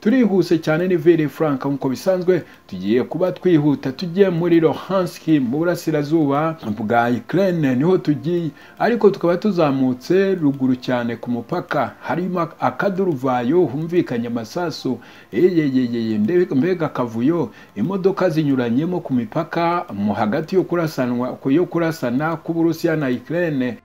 turihuse cyane ni vere frank nk'uko bisanzwe tugiye kuba twihuta tugiye muri Luhansk mu burasirazuba bwa Ukraine ni ho tugiye ariko tukaba tuzamutse ruguru cyane ku mupaka. Harimo akaduruvayo humvikanye amasasu eyeyeyeye mbega akavuyo imodoka zinyuranyemo ku mipaka mu hagati yo kurasana k'Uburusiya na Ukraine.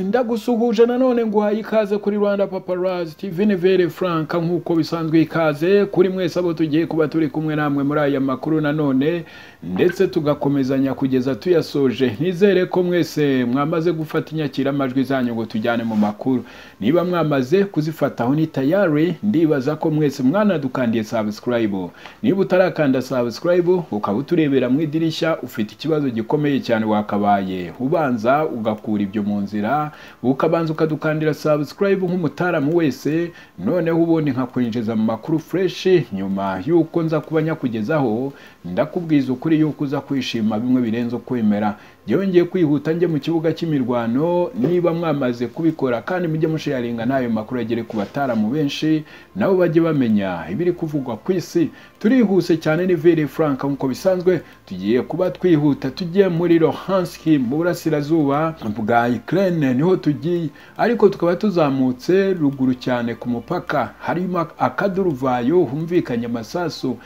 Ndagusuhuje nanone nguhaye ikaze kuri Rwanda Paparazzi TV ni Vere Frank nk'uko bisanzwe ikaze kuri mwese abo tugiye kuba turi kumwe namwe muri aya makuru nanone. Ndetse tugakomezanya kugeza tuyasoje. Nizere ko mwese mwamaze gufata inyakiramajwi zanyu ngo tujyane mu makuru. Niba mwamaze kuzifataho ni tayari ndibaza ko mwese mwanadukandiye subscribe. Niba utarakanda subscribe ukaba uturebera mu idirishya ufite ikibazo gikomeye cyane wakabaye. Ubanza ugakura ibyo mu nzira ukabanza ukadukandira subscribe nk'umutaramu wese noneho ubundi nkakwinjiza mu makuru fresh. Nyuma y'uko nza kuba nyakugezaho ndakubwiza ukuri y'uko uza kwishima bimwe birenze ukwemera yongeye kwihuta njye mu kibuga cy'imirwano niba mwamaze kubikora kandi mujye musharinga n'ayo makuru agere ku bataramu benshi nabo bajye bamenya ibiri kuvugwa ku isi. Turihuse cyane ni Vere Frank nk'uko bisanzwe tugiye kuba twihuta tugiye muri Luhansk mu burasirazuba bwa Ukraine ni ho tugiye. Ariko tukaba tuzamutse ruguru cyane ku mupaka. Harimo akaduruvayo humvikanye amasasu.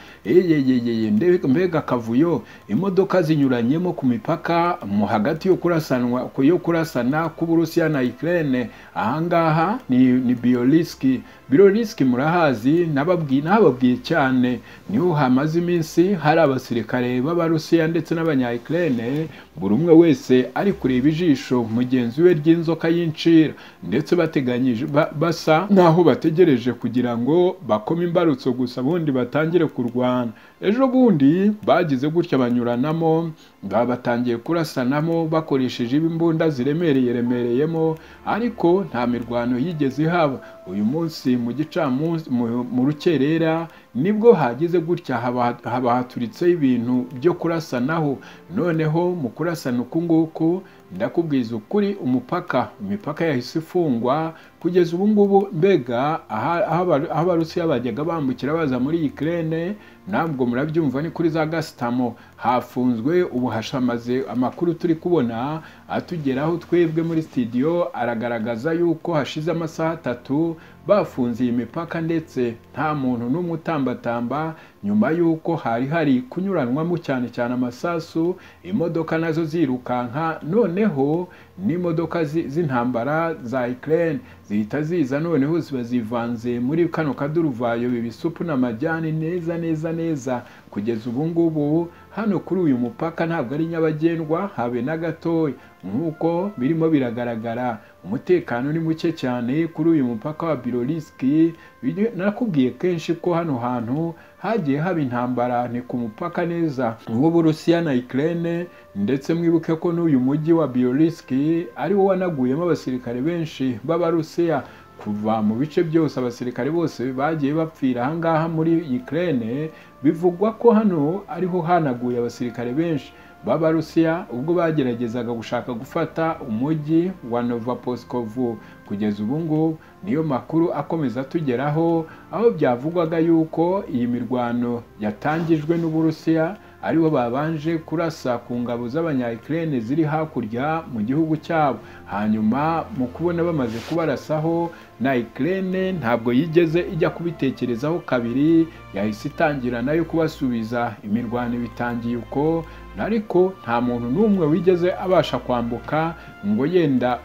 Mbega akavuyo. Imodoka zinyuranyemo ku mipaka mu hagati yo kurasanwa yo kurasana k'Uburusiya na Ukraine ahangaha ni Biolisk Biolisk murahazi nababwiye cyane ni ho hamaze iminsi hari abasirikare b'Abarusiya ndetse n'abanya Ukraine buri umwe wese ari kureba ijisho mugenzi we ry'inzoka y'incira. Ndetse bateganyije basa naho bategereje kugira ngo bakome imbarutso gusa ubundi batangire kurwana. Ejo bundi bagize gutya banyuranamo batangiye kurasanamo bakoresheje imbunda ziremereye remereyemo ariko nta mirwano yigeze ihaba. Uyu munsi mu gicamunsi mu rukerera ni bwo hagize gutya haba haturitseho ibintu byo kurasanaho. Noneho mu kurasana uku nguku ndakubwiza ukuri umupaka imipaka yahise ifungwa. Kugeza ubu ngubu mbega aho abarusiya bajyaga bambukira baza muri Ukraine ntabwo murabyumva ni kuri za gasitamo hafunzwe ubu hashamaze amakuru turi kubona. Atugeraho twebwe muri studio aragaragaza yuko hashize amasaha atatu bafunze iyi mipaka ndetse nta muntu n'umwe utambatamba nyuma y'uko hari hari kunyuranwamo cyane cyane amasasu imodoka na zo zirukanka noneho n'imodoka z'intambara za Ukraine zihita ziza noneho ziba zivanze muri kano kaduruvayo ibisupu n'amajyani neza neza neza. Kugeza ubu ngubu hano kuri uyu mupaka ntabwo ari nyabagendwa habe na gatoya nk'uko birimo biragaragara. Umutekano ni muke cyane kuri uyu mupaka wa Bilorusk nakubwiye kenshi ko hano hantu hagiye haba intambara ni ku mupaka neza w'Uburusiya na Ukraine. Ndetse mwibuke ko n'uyu mujyi wa Bilorusk ari wo wanaguyemo abasirikare benshi b'Abarusiya. Kuva mu bice byose abasirikare bose bagiye bapfira ahangaha muri Ukraine bivugwa ko hano ariho hanaguye abasirikare benshi. b'Abarusiya ubwo bageragezaga gushaka gufata umujyi wa Novoposkovu kugeza ubu ngubu niyo makuru akomeza tugeraho aho byavugwaga yuko iyi mirwano yatangijwe n'Uburusiya aribo babanje kurasa ku ngabo z'abanya-Ukraine ziri hakurya mu gihugu cyabo. Hanyuma mu kubona bamaze kubarasaho na ikirene ntabwo yigeze ijya kubitekerezaho kabiri yahise itangira nayo kubasubiza. Imirwano ibitangiye uko ariko nta muntu n'umwe wigeze abasha kwambuka ngo yenda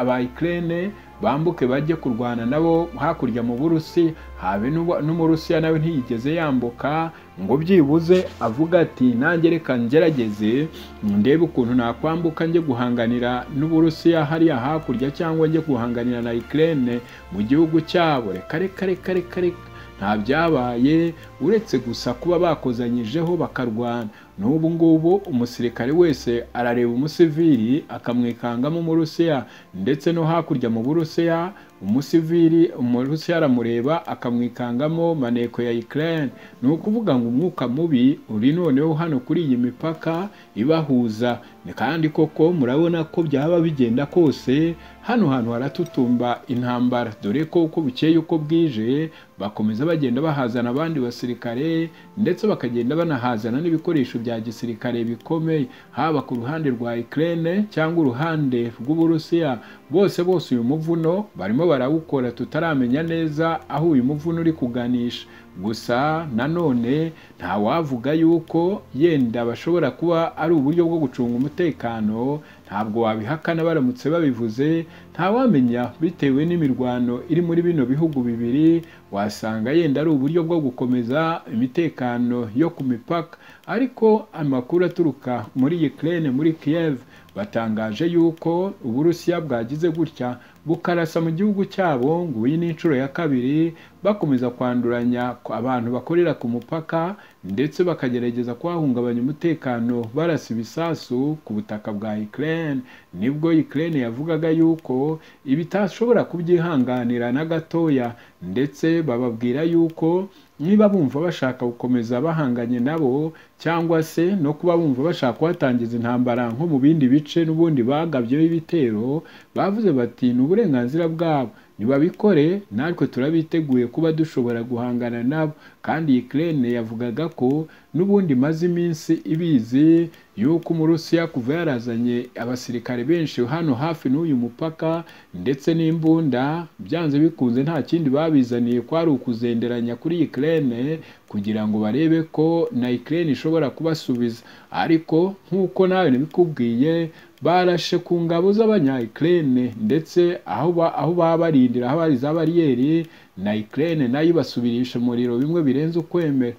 aba Ukraine bambuke bajye kurwana nabo hakurya mu burusi habe n'umurusiya nawe ntiyigeze yambuka ngo byibuze avuga ati nanjye reka ngerageze ndebe ukuntu nakwambuka njye guhanganira n'uburusiya hariya hakurya cyangwa njye guhanganira na Ukraine mu gihugu cyabo. Reka reka reka reka reka. Nta byabaye uretse gusa kuba bakozanyijeho bakarwana. N'ubu ngubu umusirikare wese arareba umusivili akamwikangamo umurusiya ndetse no hakurya mu burusiya umusivili umurusiya aramureba akamwikangamo maneko ya Ukraine. Ni ukuvuga ngo umwuka mubi uri noneho hano kuri iyi mipaka ibahuza. Kandi koko murabona ko byaba bigenda kose hano hantu haratutumba intambara. Dore ko uko bukeye uko bwije bakomeza bagenda bahazana abandi basirikare ndetse bakagenda banahazana n'ibikoresho bya gisirikare bikomeye haba ku ruhande rwa Ukraine cyangwa uruhande rw'Uburusiya bose bose uyu muvuno barimo barawukora tutaramenya neza aho uyu muvuno uri kuganisha. Gusa nanone nta wavuga yuko yenda bashobora kuba ari uburyo bwo gucunga umutekano ntabwo wabihakana baramutse babivuze ntawamenya bitewe n'imirwano iri muri bino bihugu bibiri wasanga yenda ari uburyo bwo gukomeza imitekano yo ku mipaka. Ariko amakuru aturuka muri Ukraine muri Kiev batangaje yuko Uburusiya bwagize gutya bukarasa mu gihugu cyabo ngo iyi ni inshuro ya kabiri bakomeza kwanduranya abantu bakorera ku mupaka ndetse bakagerageza kuhahungabanya umutekano barasa ibisasu ku butaka bwa Ukraine. Nibwo Ukraine yavugaga yuko ibitashobora kubyihanganira na gatoya ndetse bababwira yuko niba bumva bashaka gukomeza bahanganye nabo cyangwa se no kuba bumva bashaka kuhatangiza intambara nko mu bindi bice n'ubundi bagabyeho ibitero bavuze bati ni uburenganzira bwabo. Nibabikore natwe turabiteguye kuba dushobora guhangana nabo. Kandi Ukraine yavugaga ko n'ubundi imaze iminsi ibizi yuko umurusiya kuva yarazanye abasirikare benshi hano hafi n'uyu mupaka ndetse n'imbunda byanze bikunze nta kindi babizaniye. Kwari ukuzenderanya kuri Ukraine kugira ngo barebe ko na Ukraine ishobora kubasubiza. Ariko nk'uko nawe nabikubwiye barashe ku ngabo z'abanya-Ukraine ndetse aho aho baba barindira aho bari za bariyeri na Ukraine na yo ibasubirisha umuriro bimwe birenze ukwemera.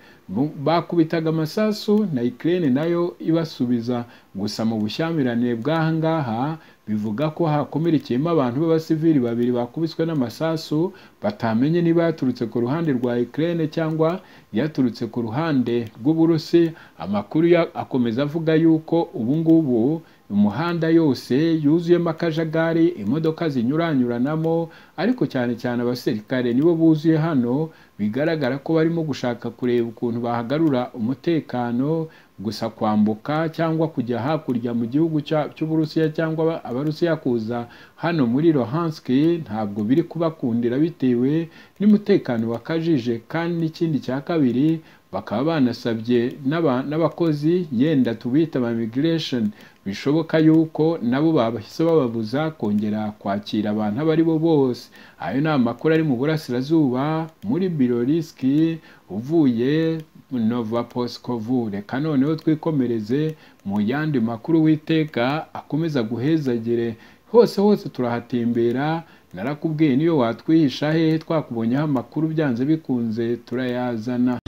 Bakubitaga amasasu na Ukraine na yo ibasubiza. Gusa mu bushyamirane bw'aha ngaha bivuga ko hakomerekeyemo abantu b'abasivili babiri bakubiswe n'amasasu batamenye niba yaturutse ku ruhande rwa Ukraine cyangwa yaturutse ku ruhande rw'Uburusi. Amakuru akomeza avuga yuko ubu ngubu umuhanda yose yuzuyemo akajagari imodoka zinyuranyuranamo ariko cyane cyane abasirikare nibo buzuye hano bigaragara ko barimo gushaka kureba ukuntu bahagarura umutekano gusa kwambuka cyangwa kujya hakurya mu gihugu cy'uburusiya cyangwa abarusiya kuza hano muri Luhansk ntabwo biri kubakundira bitewe n'umutekano wakajije. Kandi n'ikindi cya kabiri bakaba banasabye n'abakozi yenda tubita ba migration. Bishoboka yuko nabo babahise bababuza kongera kwakira abantu abo ari bo bose. Ayo ni amakuru ari mu burasirazuba muri Biloriski uvuye Novaposkovu reka noneho twikomereze mu yandi makuru witeka akomeza guhezagire. Hose hose turahatembera narakubwiye niyo watwihisha hehe twakubonyeho amakuru byanze bikunze turayazana.